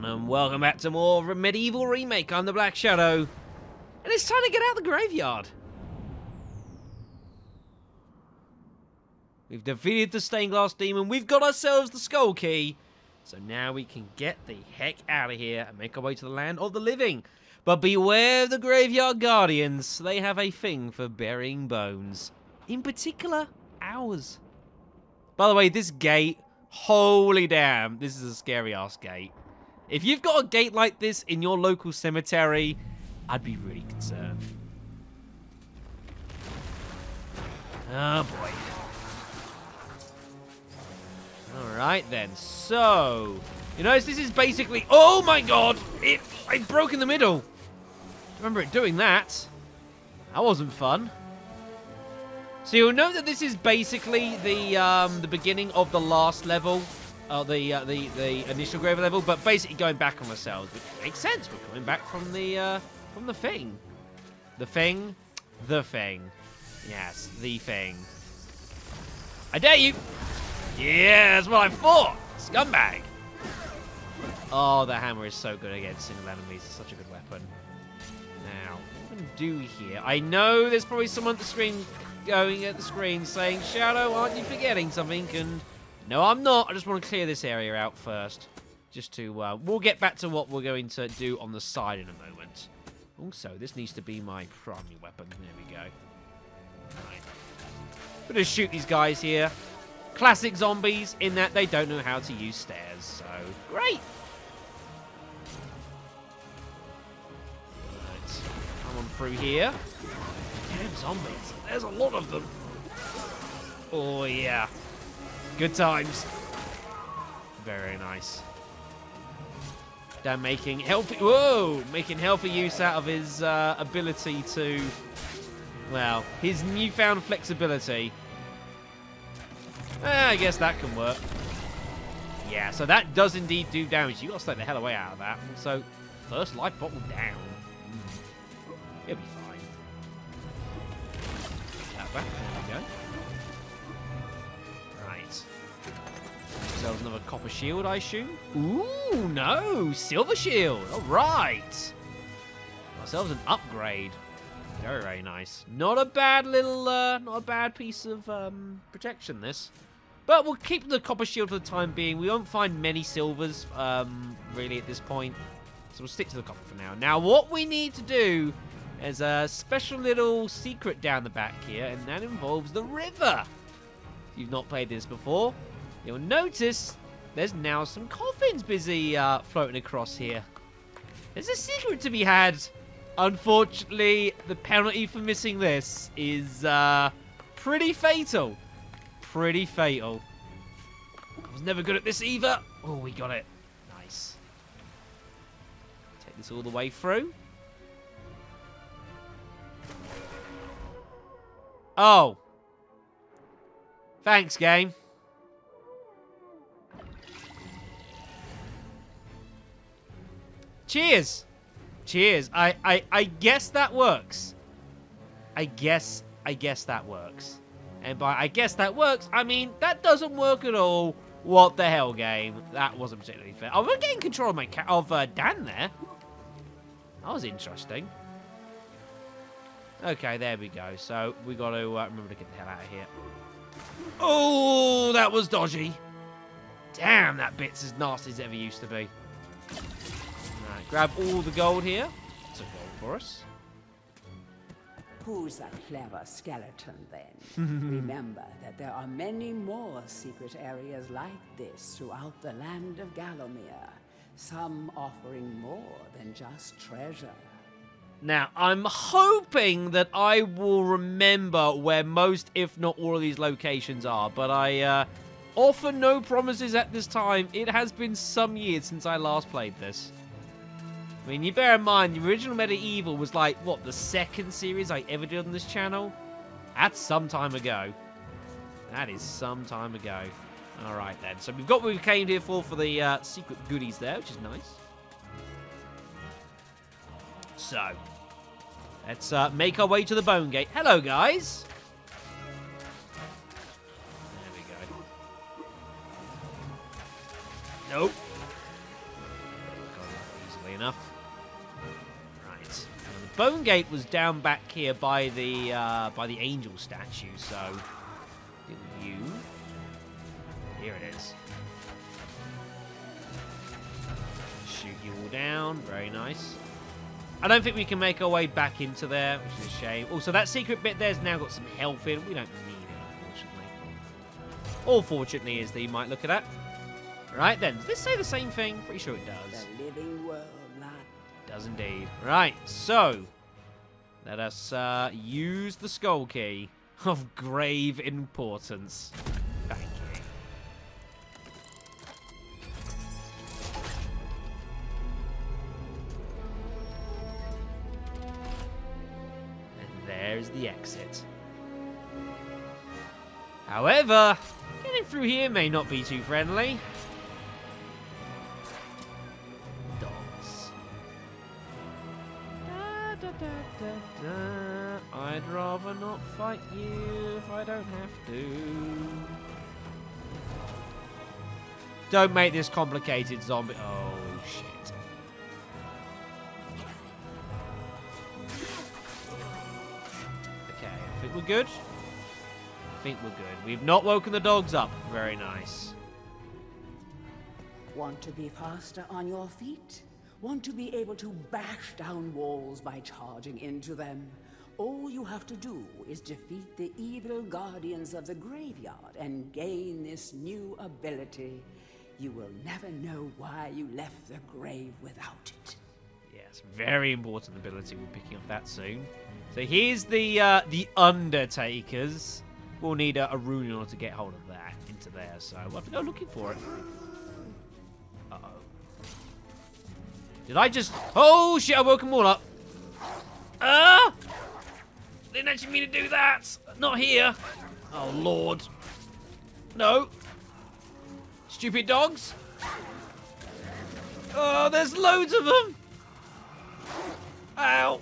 everyone, and welcome back to more MediEvil Remake. I'm the Black Shadow, and it's time to get out the graveyard. We've defeated the Stained Glass Demon, we've got ourselves the Skull Key, so now we can get the heck out of here and make our way to the land of the living. But beware of the Graveyard Guardians, they have a thing for burying bones. In particular, ours. By the way, this gate, holy damn, this is a scary ass gate. If you've got a gate like this in your local cemetery, I'd be really concerned. Oh boy. Alright then, so... You notice this is basically... Oh my god! It, it broke in the middle! Remember it doing that. That wasn't fun. So you'll note that this is basically the um, the beginning of the last level, uh, the uh, the the initial grave level, but basically going back on ourselves, which makes sense. We're coming back from the uh, from the thing, the thing, the thing. Yes, the thing. I dare you. Yeah, that's what I thought. Scumbag. Oh, the hammer is so good against single enemies. It's such a good weapon. Now, what can I do here? I know there's probably someone at the screen going at the screen saying, Shadow, aren't you forgetting something? And no, I'm not. I just want to clear this area out first. Just to, uh, we'll get back to what we're going to do on the side in a moment. Also, this needs to be my primary weapon. There we go. Right. Going to shoot these guys here. Classic zombies in that they don't know how to use stairs. So, great. Right. Come on through here. Damn zombies. There's a lot of them. Oh, yeah. Good times. Very nice. They're making healthy... Whoa! Making healthy use out of his uh, ability to... Well, his newfound flexibility. Eh, I guess that can work. Yeah, so that does indeed do damage. you got to stay the hell away out of that. So, first life bottle down. It'll be fine. That back. Ourselves another copper shield, I assume. Ooh, no. Silver shield. All right. Ourselves an upgrade. Very, very nice. Not a bad little, uh, not a bad piece of um, protection, this. But we'll keep the copper shield for the time being. We won't find many silvers, um, really, at this point. So we'll stick to the copper for now. Now, what we need to do is a special little secret down the back here, and that involves the river. If you've not played this before, you'll notice there's now some coffins busy uh, floating across here. There's a secret to be had. Unfortunately, the penalty for missing this is uh, pretty fatal. Pretty fatal. I was never good at this either. Oh, we got it. Nice. Take this all the way through. Oh. Thanks, game. Cheers. Cheers. I, I, I guess that works. I guess, I guess that works. And by I guess that works, I mean, that doesn't work at all. What the hell, game? That wasn't particularly fair. Oh, we're getting control of my cat of uh, Dan there. That was interesting. Okay, there we go. So we got to uh, remember to get the hell out of here. Oh, that was dodgy. Damn, that bit's as nasty as it ever used to be. Grab all the gold here. It's a gold for us. Who's a clever skeleton, then? Remember that there are many more secret areas like this throughout the land of Gallowmere, some offering more than just treasure. Now, I'm hoping that I will remember where most, if not all of these locations are, but I uh, offer no promises at this time. It has been some years since I last played this. I mean, you bear in mind, the original MediEvil was like, what, the second series I ever did on this channel? That's some time ago. That is some time ago. All right, then. So we've got what we came here for, for the uh, secret goodies there, which is nice. So, let's uh, make our way to the Bone Gate. Hello, guys. There we go. Nope. Easily enough. Right. And the bone gate was down back here by the uh, by the angel statue, so you here it is. Shoot you all down. Very nice. I don't think we can make our way back into there, which is a shame. Also, that secret bit there's now got some health in. We don't need it, unfortunately. Or fortunately, as they might look at that. Right then, does this say the same thing? Pretty sure it does. The living world. Does indeed. Right, so let us uh, use the skull key of grave importance. Thank you. And there's the exit. However, getting through here may not be too friendly. Not fight you if I don't have to. Don't make this complicated, zombie. Oh, shit. Okay, I think we're good. I think we're good. We've not woken the dogs up. Very nice. Want to be faster on your feet? Want to be able to bash down walls by charging into them? All you have to do is defeat the evil guardians of the graveyard and gain this new ability. You will never know why you left the grave without it. Yes, very important ability. We're picking up that soon. So here's the uh, the Undertakers. We'll need a, a rune in order to get hold of that into there. So we'll have to go looking for it. Uh oh. Did I just? Oh shit! I woke them all up. Ah! Didn't actually mean to do that. Not here. Oh lord. No. Stupid dogs. Oh, there's loads of them. Ow.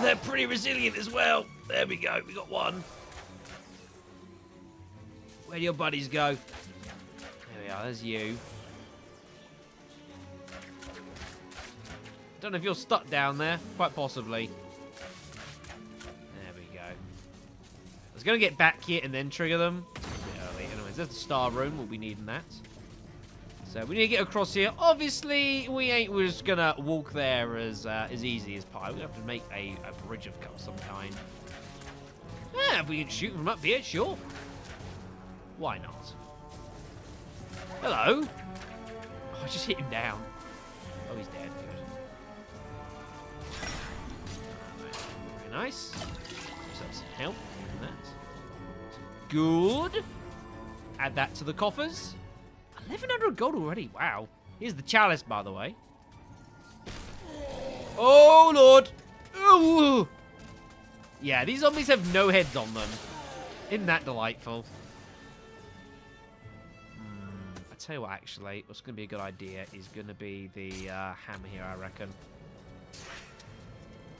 They're pretty resilient as well. There we go. We got one. Where do your buddies go? There we are. There's you. Don't know if you're stuck down there. Quite possibly. There we go. I was going to get back here and then trigger them. Early. Anyways, there's the star room. We'll be needing that. So we need to get across here. Obviously, we ain't we're just gonna walk there as uh, as easy as pie. We have to make a, a bridge of some kind. Yeah, if we can shoot from up here, sure. Why not? Hello. Oh, I just hit him down. Oh, he's dead. Nice. Us some help that. Good. Add that to the coffers. 1100 gold already. Wow. Here's the chalice, by the way. Oh, Lord. Ooh. Yeah, these zombies have no heads on them. Isn't that delightful? Hmm, I tell you what, actually, what's going to be a good idea is going to be the uh, hammer here, I reckon.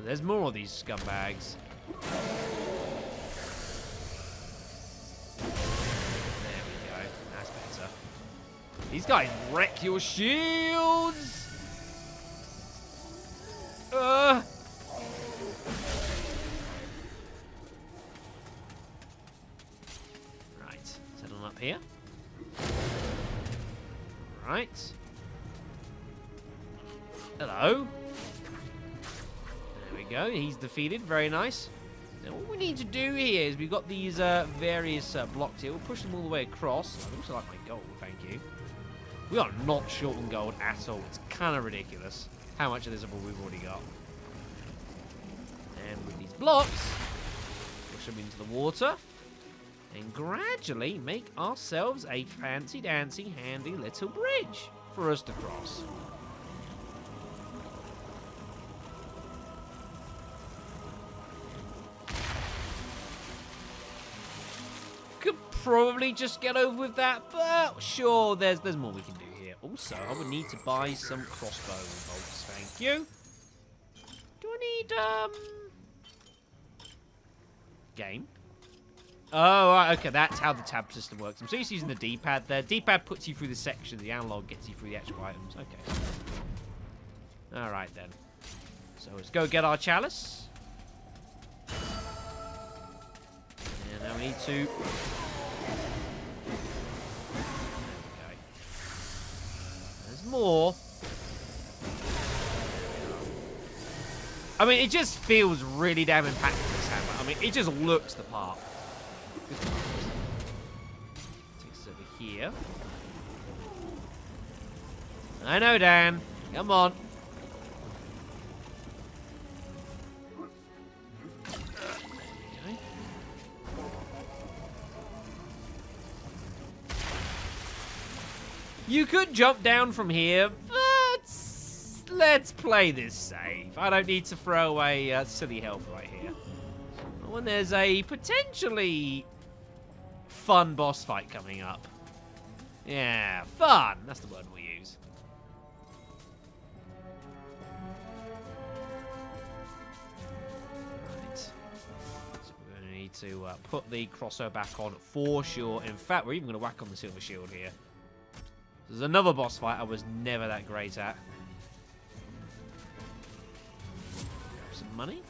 There's more of these scumbags. There we go. That's better. These guys wreck your shields! Uh. Right, settle up here. Right. Hello. Go. He's defeated. Very nice. Now, what we need to do here is we've got these uh, various uh, blocks here. We'll push them all the way across. I also like my gold, thank you. We are not short on gold at all. It's kind of ridiculous how much of this we've already got. And with these blocks, push them into the water. And gradually make ourselves a fancy dancy handy little bridge for us to cross. Probably just get over with that, but sure, there's there's more we can do here. Also, I would need to buy some crossbow bolts, thank you. Do I need, um... Game? Oh, right, okay, that's how the tab system works. I'm so used to using the D-pad there. D-pad puts you through the section, the analog gets you through the actual items. Okay. All right, then. So let's go get our chalice. And now we need to... Okay. There's more. I mean, it just feels really damn impactful, this hammer. I mean, it just looks the part. Takes over here. I know, Dan. Come on. You could jump down from here, but let's play this safe. I don't need to throw away uh, silly health right here. When there's a potentially fun boss fight coming up. Yeah, fun. That's the word we'll use. Right. So we're going to need to uh, put the crossover back on for sure. In fact, we're even going to whack on the silver shield here. There's another boss fight I was never that great at. Some money.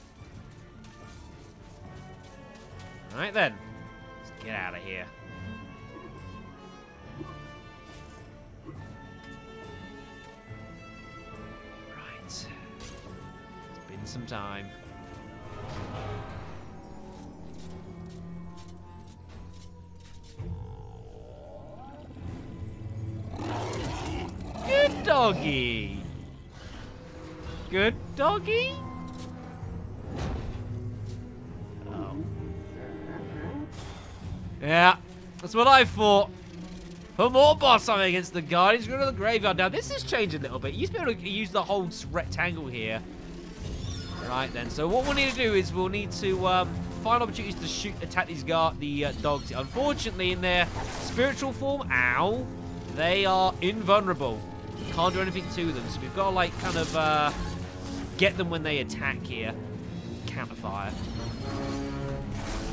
Alright then. Let's get out of here. Right. It's been some time. Doggy. Good doggy. Oh. Yeah, that's what I thought. Put more boss on against the guard. He's going to the graveyard. Now, this has changed a little bit. You used to be able to use the whole rectangle here. Right, then. So what we'll need to do is we'll need to um, find opportunities to shoot, attack these guard, the uh, dogs. Unfortunately, in their spiritual form, ow, they are invulnerable. Can't do anything to them. So we've got to, like, kind of uh, get them when they attack here. Counterfire.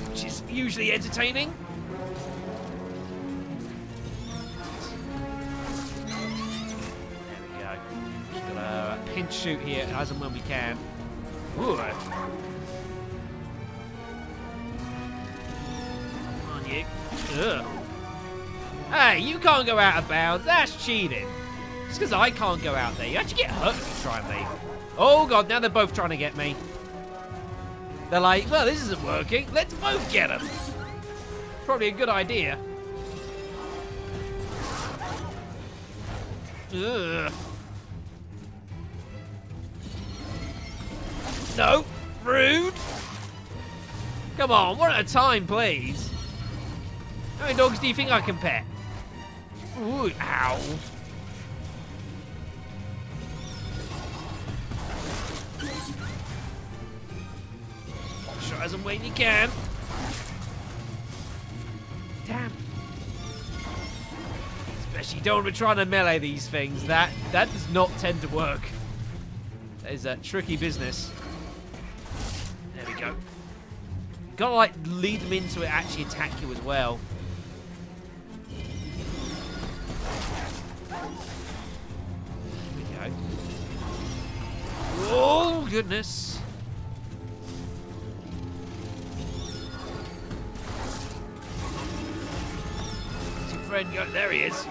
Which is usually entertaining. There we go. Just got to pinch shoot here as and when we can. Ooh. Come on, you. Ugh. Hey, you can't go out of bounds. That's cheating. Just because I can't go out there. You actually get hurt if you try and leave. Oh, God. Now they're both trying to get me. They're like, well, this isn't working. Let's both get them. Probably a good idea. Ugh. No. Rude. Come on, one at a time, please. How many dogs do you think I can pet? Ooh, ow. As and when you can. Damn. Especially don't be trying to melee these things. That that does not tend to work. That is a tricky business. There we go. Gotta like lead them into it, actually attack you as well. There we go. Oh goodness. Friend? There he is.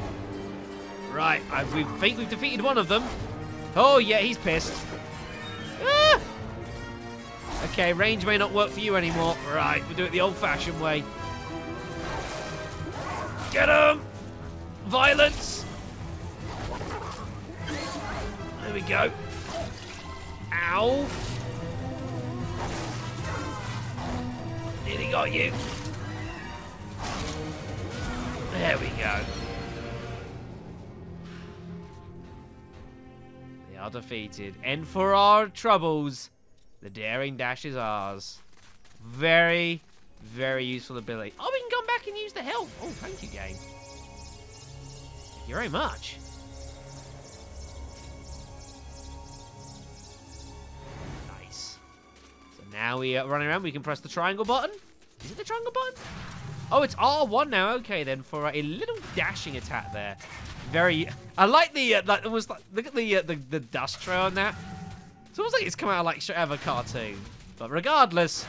Right, I, we think we've defeated one of them. Oh yeah, he's pissed. Ah! Okay, range may not work for you anymore. Right, we'll do it the old-fashioned way. Get him! Violence! There we go. Ow! Nearly got you. There we go. They are defeated. And for our troubles, the Daring Dash is ours. Very, very useful ability. Oh, we can come back and use the health. Oh, thank you, game. Thank you very much. Nice. So now we are running around. We can press the triangle button. Is it the triangle button? Oh, it's R1 now. Okay, then, for a little dashing attack there. Very... I like the... Uh, like, almost like, look at the, uh, the the dust trail on that. It's almost like it's come out of, like straight out of a cartoon. But regardless,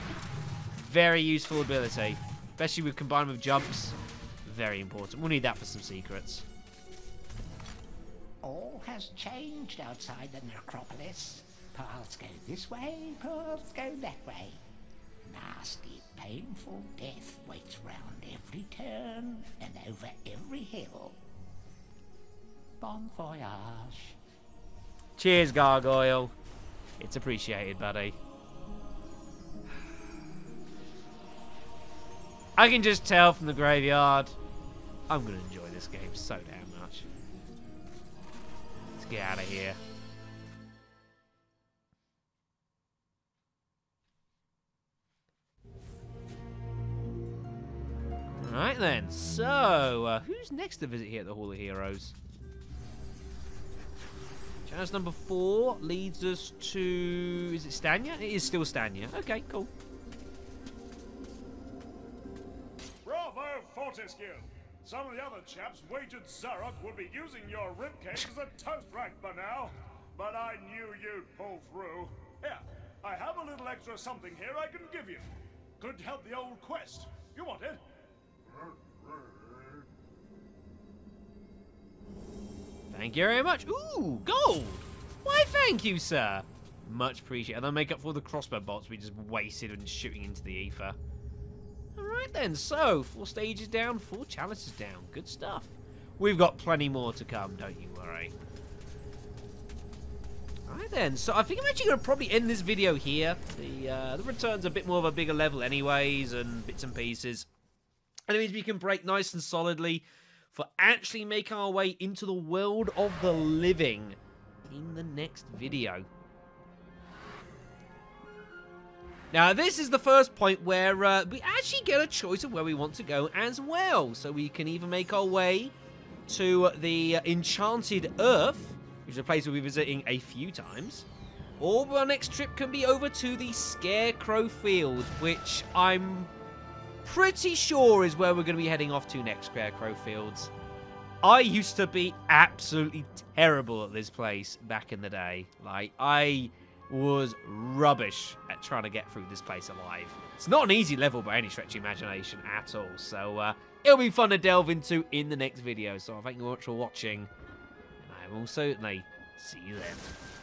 very useful ability. Especially with combined with jumps. Very important. We'll need that for some secrets. All has changed outside the necropolis. Paths go this way, paths go that way. Nasty, painful death waits round every turn and over every hill. Bon voyage. Cheers, Gargoyle. It's appreciated, buddy. I can just tell from the graveyard. I'm going to enjoy this game so damn much. Let's get out of here. Alright then, so, uh, who's next to visit here at the Hall of Heroes? Chance number four leads us to... Is it Stanyer? It is still Stanyer. Okay, cool. Bravo, Fortesque! Some of the other chaps wagered Zarok would be using your ribcage as a toast rack by now. But I knew you'd pull through. Here, I have a little extra something here I can give you. Could help the old quest. You want it? Thank you very much. Ooh, gold. Why, thank you, sir. Much appreciated. And I'll make up for the crossbow bolts we just wasted and shooting into the ether. Alright then, so, four stages down, four challenges down. Good stuff. We've got plenty more to come, don't you worry. Alright then, so I think I'm actually going to probably end this video here. The, uh, the return's a bit more of a bigger level anyways, and bits and pieces. And it means we can break nice and solidly for actually making our way into the world of the living in the next video. Now, this is the first point where uh, we actually get a choice of where we want to go as well. So we can either make our way to the Enchanted Earth, which is a place we'll be visiting a few times, or our next trip can be over to the Scarecrow Field, which I'm pretty sure is where we're going to be heading off to next, Scarecrow Fields. I used to be absolutely terrible at this place back in the day. Like, I was rubbish at trying to get through this place alive. It's not an easy level by any stretch of imagination at all, so uh, it'll be fun to delve into in the next video. So thank you very much for watching, and I will certainly see you then.